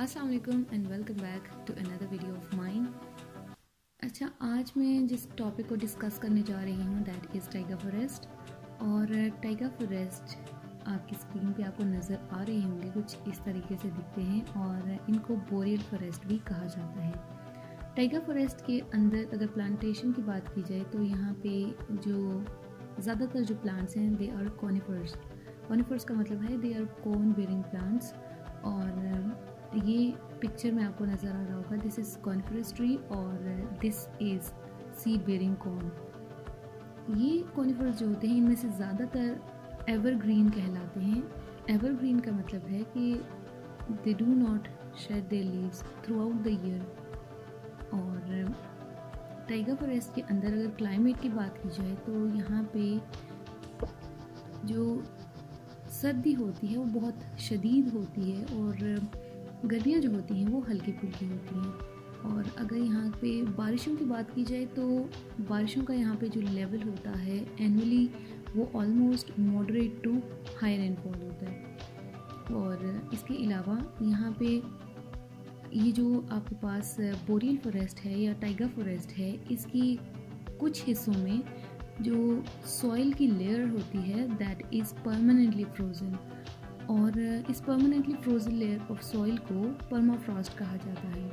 अस्सलाम वालेकुम and welcome back to another video of mine अच्छा आज मैं जिस टॉपिक को डिस्कस करने जा रही हूँ दैट इज़ टाइगर फॉरेस्ट और टाइगर फॉरेस्ट आपकी स्क्रीन पे आपको नज़र आ रहे होंगे, कुछ इस तरीके से दिखते हैं और इनको बोरियल फॉरेस्ट भी कहा जाता है। टाइगर फॉरेस्ट के अंदर अगर प्लांटेशन की बात की जाए तो यहाँ पे जो ज़्यादातर जो प्लांट्स हैं दे आर कॉनिफर्स कॉनिफर्स का मतलब है they are cone bearing plants और ये पिक्चर में आपको नज़र आ रहा होगा दिस इज़ कॉनिफरस ट्री और this is see bearing cone ये कॉनिफर्स जो होते हैं, इनमें से ज़्यादातर एवरग्रीन कहलाते हैं। एवरग्रीन का मतलब है कि they do not shed the leaves throughout the year और टाइगर फॉरेस्ट के अंदर अगर क्लाइमेट की बात की जाए तो यहाँ पे जो सर्दी होती है, वो बहुत शदीद होती है और गर्मियाँ जो होती हैं वो हल्की फुल्की होती हैं। और अगर यहाँ पे बारिशों की बात की जाए तो बारिशों का यहाँ पे जो लेवल होता है एनुअली वो almost moderate to high rainfall होता है। और इसके अलावा यहाँ पे ये जो आपके पास बोरियल फॉरेस्ट है या टाइगर फॉरेस्ट है, इसकी कुछ हिस्सों में जो सॉइल की लेयर होती है दैट इज़ परमानेंटली फ्रोज़न और इस permanently frozen layer of soil को परमाफ्रॉस्ट कहा जाता है।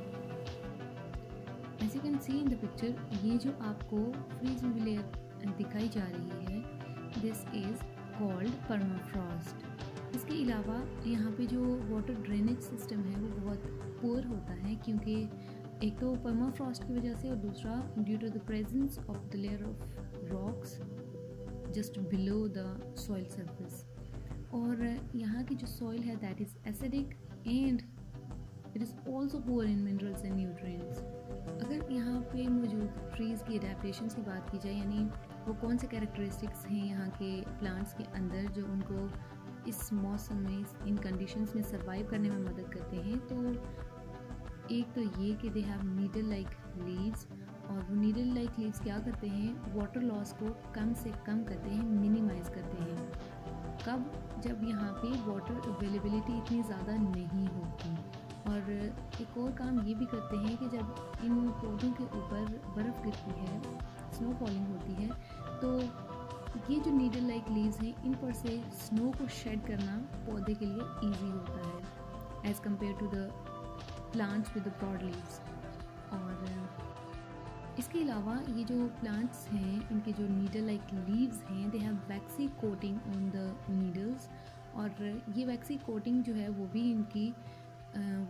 As you can see in the picture ये जो आपको फ्रीज लेयर दिखाई जा रही है दिस इज़ कॉल्ड परमाफ्रॉस्ट इसके अलावा यहाँ पे जो वाटर ड्रेनेज सिस्टम है, वो बहुत पुअर होता है क्योंकि एक तो परमाफ्रॉस्ट की वजह से और दूसरा due to the presence of the layer of rocks just below the soil surface और यहाँ की जो सॉइल है that is acidic and it is also poor in minerals and nutrients अगर यहाँ पे मौजूद ट्रीज़ की अडेप्टशन की बात की जाए, यानी वो कौन से कैरेक्टरिस्टिक्स हैं यहाँ के प्लांट्स के अंदर जो उनको इस मौसम में, इन कंडीशंस में सर्वाइव करने में मदद करते हैं तो एक तो ये कि they have needle like leaves और वो नीडल लाइक लीव्स क्या करते हैं? वाटर लॉस को कम से कम करते हैं मिनिमाइज करते हैं। कब जब यहाँ पे वाटर अवेलेबिलिटी इतनी ज़्यादा नहीं होती? और एक और काम ये भी करते हैं कि जब इन पौधों के ऊपर बर्फ़ गिरती है स्नो फॉलिंग होती है तो ये जो नीडल लाइक लीव्स हैं, इन पर से स्नो को शेड करना पौधे के लिए ईजी होता है as compared to the plants with the broad leaves इसके अलावा ये जो प्लांट्स हैं, इनके जो नीडल लाइक लीव्स हैं they have waxy coating on the needles और ये वैक्सी कोटिंग जो है, वो भी इनकी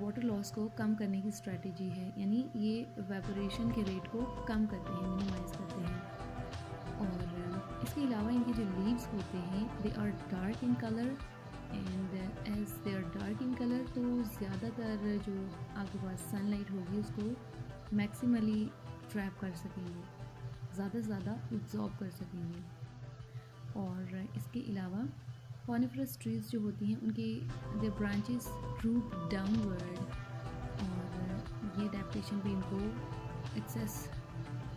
वाटर लॉस को कम करने की स्ट्रेटजी है। यानी ये वेपोरेशन के रेट को कम करते हैं मिनिमाइज करते हैं। और इसके अलावा इनके जो लीव्स होते हैं they are dark in colour and as they are dark in colour तो ज़्यादातर जो आपके पास सनलाइट होगी, उसको मैक्सिमली ट्रैप कर सकेंगे, ज़्यादा से ज़्यादा एब्जॉर्ब कर सकेंगे। और इसके अलावा कॉनिफरस ट्रीज जो होती हैं, उनके दे ब्रांचेस रूट डाउनवर्ड और ये डेप्टेशन भी इनको एक्सेस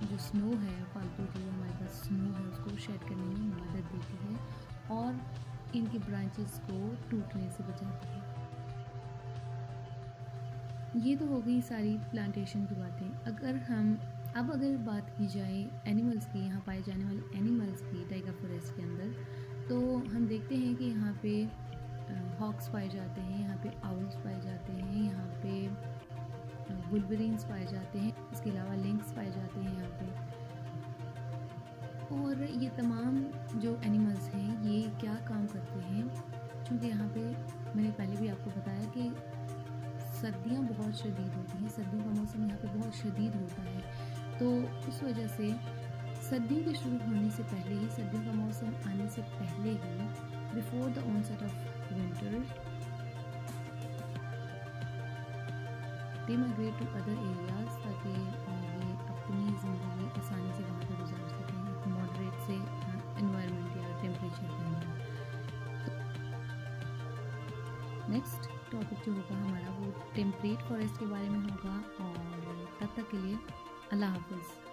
जो स्नो है फालतू जो हमारे पास स्नो है, उसको शेड करने में मदद देती है और इनकी ब्रांचेस को टूटने से बचाती है। ये तो हो गई सारी प्लांटेशन की बातें। अगर हम अब अगर बात की जाए एनिमल्स की, यहाँ पाए जाने वाले एनिमल्स की टाइगर फॉरेस्ट के अंदर तो हम देखते हैं कि यहाँ पे हॉक्स पाए जाते हैं, यहाँ पे आउल्स पाए जाते हैं, यहाँ पे बुलबरीन्स पाए जाते हैं, इसके अलावा लिंक्स पाए जाते हैं यहाँ पे। और ये तमाम जो एनिमल्स हैं, ये क्या काम करते हैं? क्योंकि यहाँ पे मैंने पहले भी आपको बताया कि सर्दियाँ बहुत शदीद होती हैं, सर्दियों का मौसम यहाँ पे बहुत शदीद होता है। तो उस वजह से सर्दियों के शुरू होने से पहले ही, सर्दियों का मौसम आने से पहले ही before the onset of winter they migrate to other areas ताकि ये अपनी ज़िंदगी आसानी से वहाँ पर गुजार सकें, एक मॉडरेट से इन्वायरमेंट या टेम्परेचर के अंदर। नेक्स्ट टॉपिक जो होगा हमारा वो टेम्परेट फॉरेस्ट के बारे में होगा और तब तक के लिए अल्लाह हाफिज़।